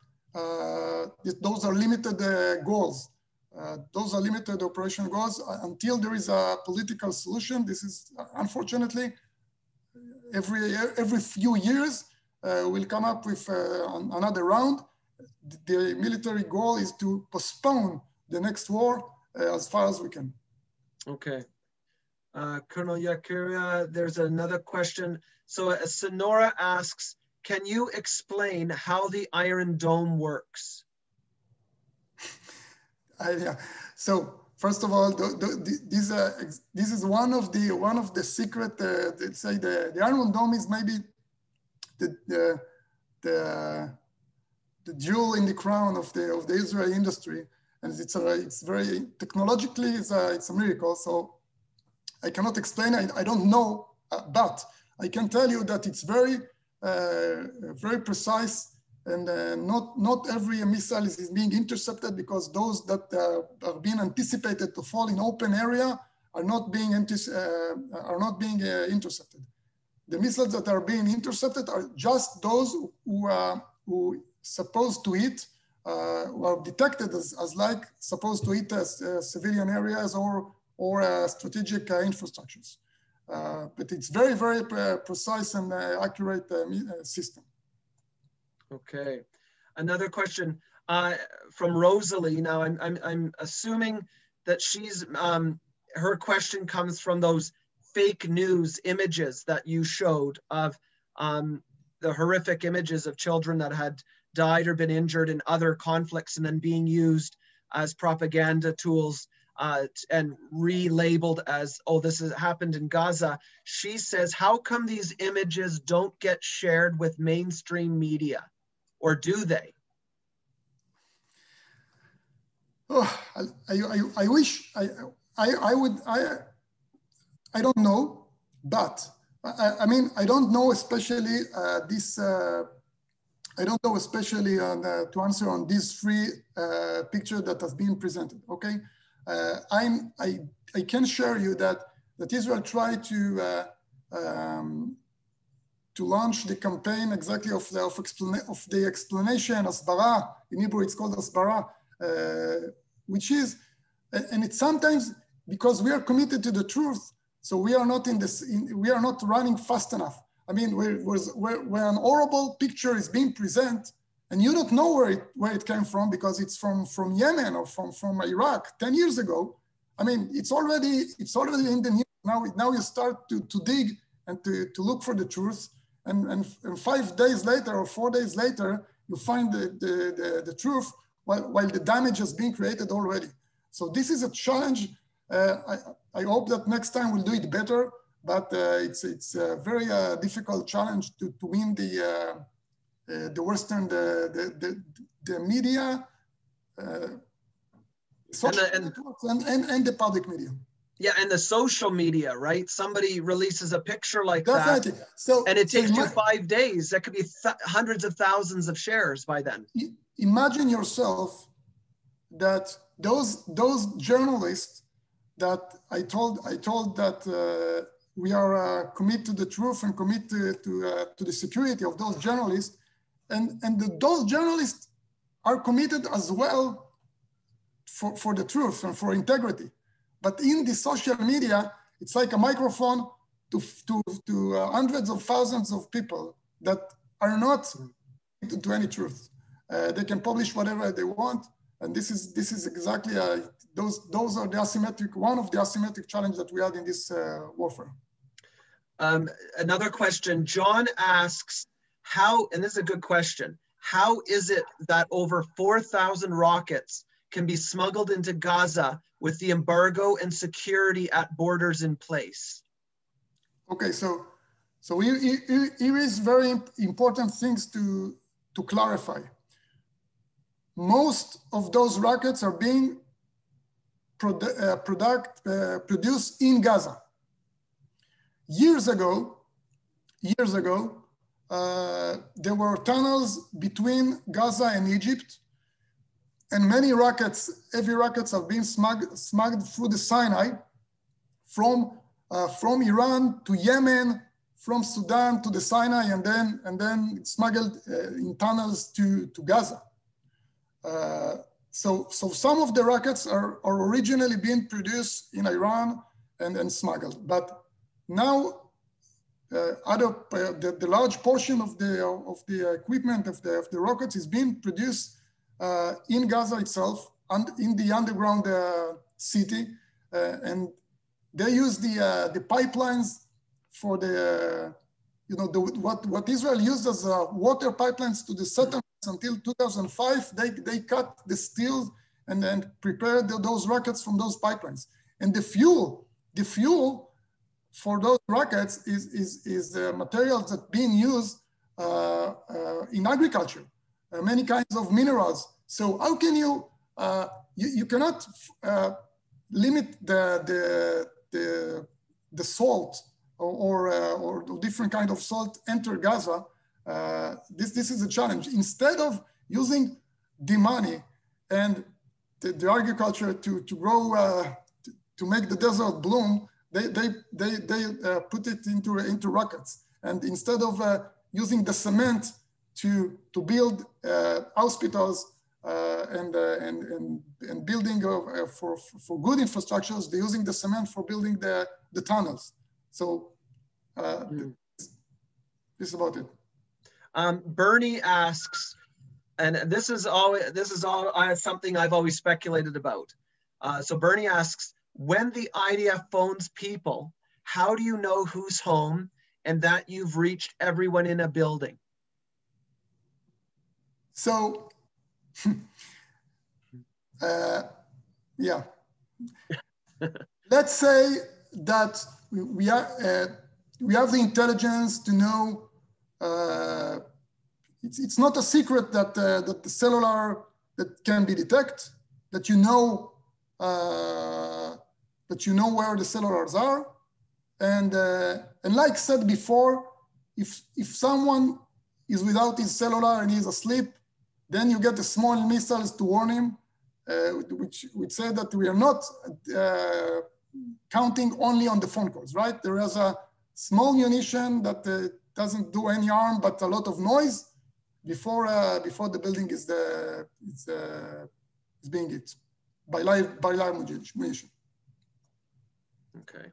those are limited goals. Uh, those are limited operation goals until there is a political solution. This is unfortunately every every few years uh, we'll come up with uh, another round. The military goal is to postpone the next war uh, as far as we can. Okay. Uh, Colonel Yakira, there's another question. So Sonora asks, can you explain how the Iron Dome works? I, yeah. So first of all, the, the, this, uh, this is one of the one of the secret. Uh, let's say the the Iron Dome is maybe the the the, the jewel in the crown of the of the Israeli industry, and it's a it's very technologically it's a it's a miracle. So I cannot explain. I, I don't know, uh, but I can tell you that it's very uh, very precise and uh, not not every missile is, being intercepted because those that uh, are being anticipated to fall in open area are not being uh, are not being uh, intercepted. The missiles that are being intercepted are just those who are who supposed to hit uh, who are detected as, as like supposed to hit as, uh, civilian areas or or strategic infrastructures. but it's very very precise and accurate system. Okay. Another question uh, from Rosalie. Now, I'm, I'm, I'm assuming that she's, um, her question comes from those fake news images that you showed of um, the horrific images of children that had died or been injured in other conflicts and then being used as propaganda tools uh, and relabeled as, oh, this has happened in Gaza. She says, how come these images don't get shared with mainstream media? Or do they? Oh, I, I, I wish I, I, I would, I, I don't know, but I, I mean, I don't know, especially uh, this, uh, I don't know, especially on, uh, to answer on this free uh, picture that has been presented, okay? Uh, I'm, I, I can share you that, that Israel tried to uh, um, to launch the campaign exactly of the, of, of the explanation, hasbara, in Hebrew it's called hasbara, uh, which is, and it's sometimes because we are committed to the truth, so we are not in this, in, we are not running fast enough. I mean, where an horrible picture is being presented, and you don't know where it, where it came from because it's from, from Yemen or from, from Iraq 10 years ago. I mean, it's already, it's already in the news. Now, now you start to, to dig and to, to look for the truth and, and, and five days later or four days later, you find the, the, the, the truth while, while the damage has been created already. So this is a challenge. Uh, I, I hope that next time we'll do it better, but uh, it's, it's a very uh, difficult challenge to, to win the, uh, uh, the Western, the, the, the, the media, uh, social and, and, and, and the public media. Yeah, and the social media, right? Somebody releases a picture like Definitely. that, so, and it takes so you five days. That could be hundreds of thousands of shares by then. Imagine yourself that those those journalists that I told I told that uh, we are uh, committed to the truth and commit to to, uh, to the security of those journalists, and and the, those journalists are committed as well for, for the truth and for integrity. But in the social media, it's like a microphone to, to, to uh, hundreds of thousands of people that are not to, any truth. Uh, they can publish whatever they want. And this is, this is exactly, uh, those, those are the asymmetric, one of the asymmetric challenges that we had in this uh, warfare. Um, another question, John asks, how, and this is a good question, how is it that over 4,000 rockets can be smuggled into Gaza with the embargo and security at borders in place? Okay, so so here, here, is very important things to, to clarify. Most of those rockets are being produ uh, product, uh, produced in Gaza. Years ago, years ago, uh, there were tunnels between Gaza and Egypt, and many rockets, heavy rockets have been smuggled, smuggled through the Sinai from, uh, from Iran to Yemen, from Sudan to the Sinai, and then, and then smuggled uh, in tunnels to, to Gaza. Uh, so, so some of the rockets are, are originally being produced in Iran and then smuggled, but now uh, other uh, the, the, large portion of the of the equipment of the of the rockets is being produced in Gaza itself and in the underground uh, city, uh, and they use the uh, the pipelines for the you know the, what what Israel used as water pipelines to the settlements until 2005. They they cut the steel and then prepared the, those rockets from those pipelines, and the fuel the fuel for those rockets is, is, is the materials that being used uh, uh, in agriculture, uh, many kinds of minerals. So how can you, uh, you, you, cannot uh, limit the, the, the, the salt or, or, uh, or, different kind of salt enter Gaza. this, this is a challenge. Instead of using the money and the, the agriculture to, to grow, to, to make the desert bloom, they, they, they, they uh, put it into, into rockets. And instead of uh, using the cement to, to build uh, hospitals uh, and, uh, and, and, and building uh, for, for good infrastructures, they're using the cement for building the, the tunnels. So mm. this is about it. Um, Bernie asks, and this is always this is all uh, something I've always speculated about. Uh, so Bernie asks, when the IDF phones people, how do you know who's home and that you've reached everyone in a building? So, uh, yeah. Let's say that we, are, uh, we have the intelligence to know uh, it's, it's not a secret that, uh, that the cellular that can be detected, that you know uh, that you know where the cellulars are. And, uh, and like said before, if, if someone is without his cellular and he's asleep, then you get the small missiles to warn him, uh, which would say that we are not uh, counting only on the phone calls, right? There is a small munition that uh, doesn't do any harm, but a lot of noise before, uh, before the building is, the, is, uh, is being hit by live, by live munition. Okay.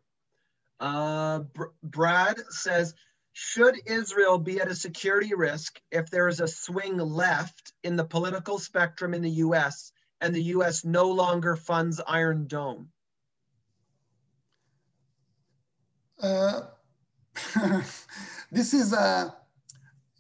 Uh, Br Brad says, should Israel be at a security risk if there is a swing left in the political spectrum in the US and the US no longer funds Iron Dome? Uh, this is a,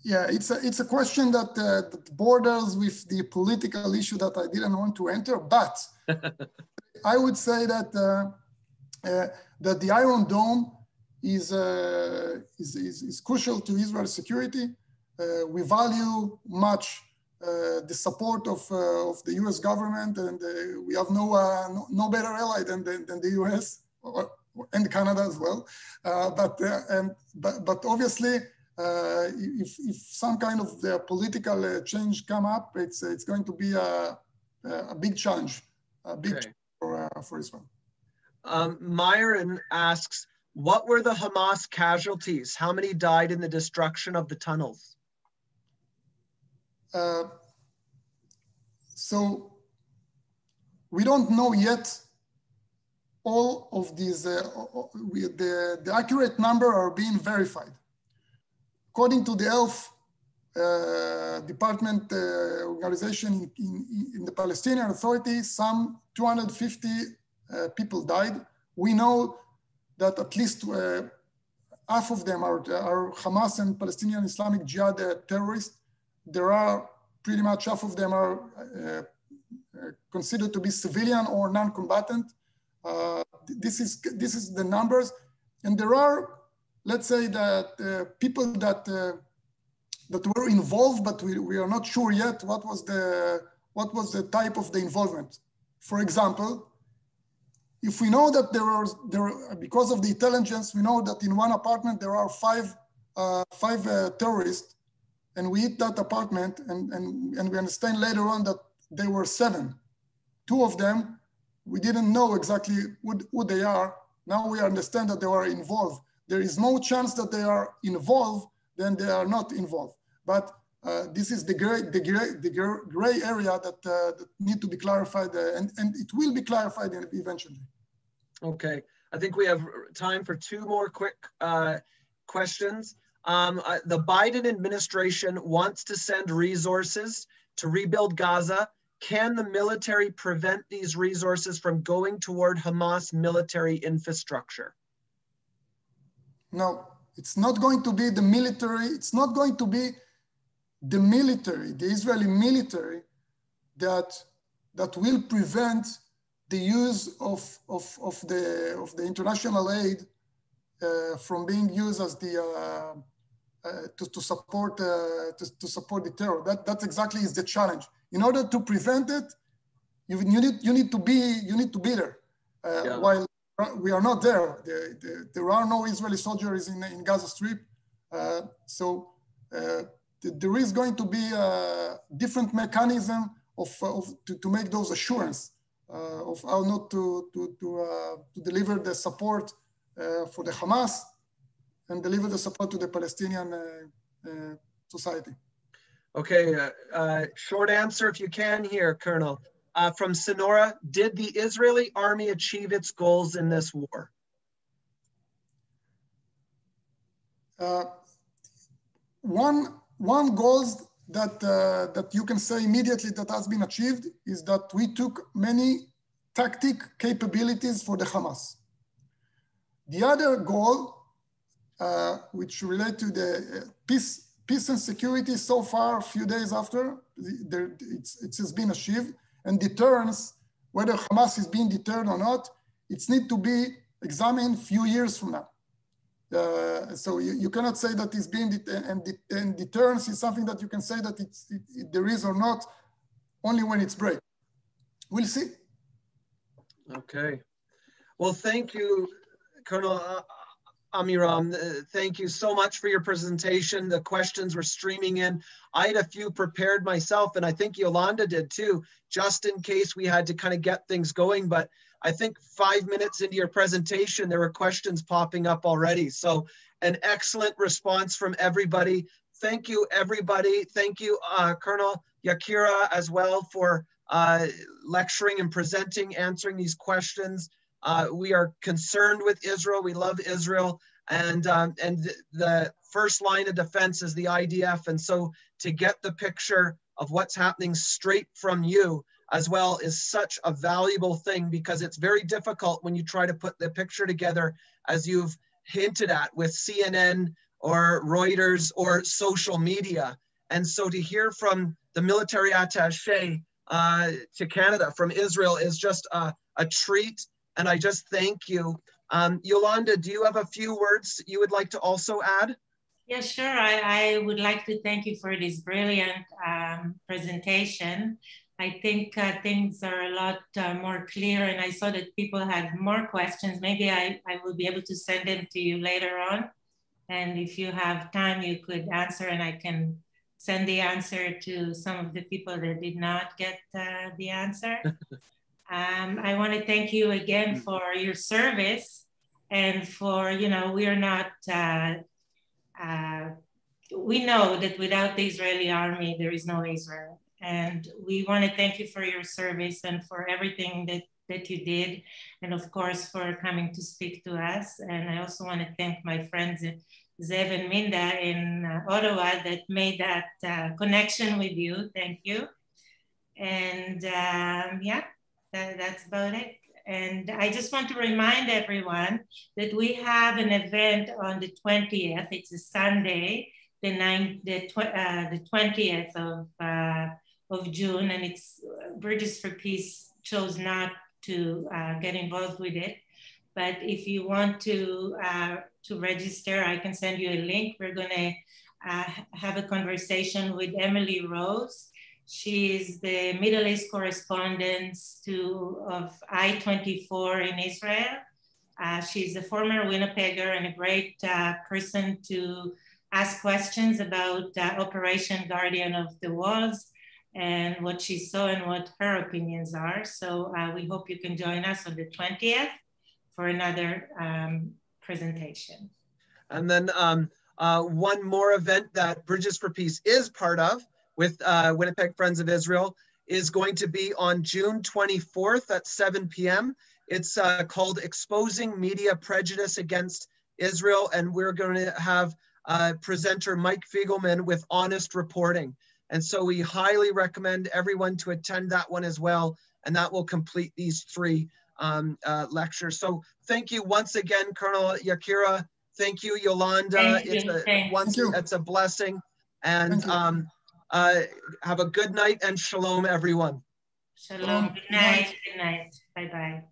yeah, it's a, it's a question that, uh, that borders with the political issue that I didn't want to enter, but I would say that uh, uh, that the Iron Dome is, uh, is, is, is, crucial to Israel's security. Uh, we value much the support of, of the US government and we have no, no, no, better ally than, than, than the US or, and Canada as well. but, and, but, but obviously, uh, if, if some kind of the political uh, change come up, it's it's going to be a, a big challenge, a big okay. for, uh, for Israel. Um, Myron asks, what were the Hamas casualties? How many died in the destruction of the tunnels? Uh, so we don't know yet all of these, uh, the, the accurate number are being verified. According to the Health uh, Department uh, organization in, in, in, the Palestinian Authority, some 250 uh, people died. We know that at least uh, half of them are, are Hamas and Palestinian Islamic Jihad uh, terrorists. There are pretty much half of them are uh, considered to be civilian or non-combatant. Uh, this is this is the numbers, and there are, let's say that uh, people that uh, that were involved, but we, we are not sure yet what was the what was the type of the involvement. For example, if we know that there are there because of the intelligence, we know that in one apartment there are five uh, five uh, terrorists, and we hit that apartment, and and and we understand later on that there were seven. Two of them, we didn't know exactly who, who they are. Now we understand that they are involved. There is no chance that they are involved, then they are not involved. But uh, this is the gray, the gray, the gray area that, uh, that need to be clarified, uh, and, and it will be clarified eventually. Okay, I think we have time for two more quick uh, questions. Um, uh, the Biden administration wants to send resources to rebuild Gaza can the military prevent these resources from going toward Hamas military infrastructure? No, it's not going to be the military, it's not going to be the military, the Israeli military that, that will prevent the use of, of, of, the, of the international aid uh, from being used as the, uh, uh, to, to, support, uh, to, to support the terror. That, that exactly is the challenge in order to prevent it, you, you need you need to be you need to be there. Uh, yeah. While we are not there, the, the, there are no Israeli soldiers in, in Gaza Strip, uh, so uh, there is going to be a different mechanism of, of to, to make those assurance uh, of how not to to to, uh, to deliver the support uh, for the Hamas and deliver the support to the Palestinian society. Okay, uh, uh, short answer if you can here, Colonel. Uh, from Sonora, did the Israeli army achieve its goals in this war? Uh, one, one goals that, uh, that you can say immediately that has been achieved is that we took many tactic capabilities for the Hamas. The other goal, uh, which relate to the peace peace and security so far, a few days after, it's, it has been achieved. And deterrence, whether Hamas is being deterred or not, it's need to be examined few years from now. Uh, so you, you, cannot say that it's being, det and, det and, deterrence is something that you can say that it's, it, it, there is or not only when it's break. We'll see. Okay. Well, thank you, Colonel. Uh, Amiram, uh, thank you so much for your presentation. The questions were streaming in. I had a few prepared myself, and I think Yolanda did too, just in case we had to kind of get things going. But I think five minutes into your presentation, there were questions popping up already. So an excellent response from everybody. Thank you, everybody. Thank you, uh, Colonel Yakira, as well, for uh, lecturing and presenting, answering these questions. Uh, we are concerned with Israel. We love Israel. And, um, and th the first line of defense is the IDF. And so to get the picture of what's happening straight from you as well is such a valuable thing because it's very difficult when you try to put the picture together as you've hinted at with CNN or Reuters or social media. And so to hear from the military attache uh, to Canada from Israel is just a, a treat and I just thank you. Um, Yolanda, do you have a few words you would like to also add? Yeah, sure. I, I would like to thank you for this brilliant um, presentation. I think uh, things are a lot uh, more clear and I saw that people had more questions. Maybe I, I will be able to send them to you later on. And if you have time, you could answer and I can send the answer to some of the people that did not get uh, the answer. Um, I want to thank you again mm. for your service and for, you know, we are not, uh, uh, we know that without the Israeli army, there is no Israel. And we want to thank you for your service and for everything that, that you did. And of course, for coming to speak to us. And I also want to thank my friends Zev and Minda in uh, Ottawa that made that uh, connection with you. Thank you. And um, yeah, that, that's about it. And I just want to remind everyone that we have an event on the 20th. It's a Sunday, the, 9th, the, tw- uh, the 20th of, uh, of June. And it's Bridges for Peace chose not to uh, get involved with it. But if you want to, uh, to register, I can send you a link. We're going to uh, have a conversation with Emily Rose she is the Middle East correspondent to, of I-24 in Israel. Uh, she's a former Winnipegger and a great uh, person to ask questions about uh, Operation Guardian of the Walls and what she saw and what her opinions are. So uh, we hope you can join us on the 20th for another um, presentation. And then um, uh, one more event that Bridges for Peace is part of with uh, Winnipeg Friends of Israel is going to be on June 24th at 7 p.m. It's uh, called Exposing Media Prejudice Against Israel, and we're going to have uh, presenter Mike Fegelman with honest reporting. And so we highly recommend everyone to attend that one as well, and that will complete these three um, uh, lectures. So thank you once again, Colonel Yakira. Thank you, Yolanda. Thank it's you. a once it's a blessing. And um, uh, have a good night and shalom, everyone. Shalom. Good night. Good night. Bye bye.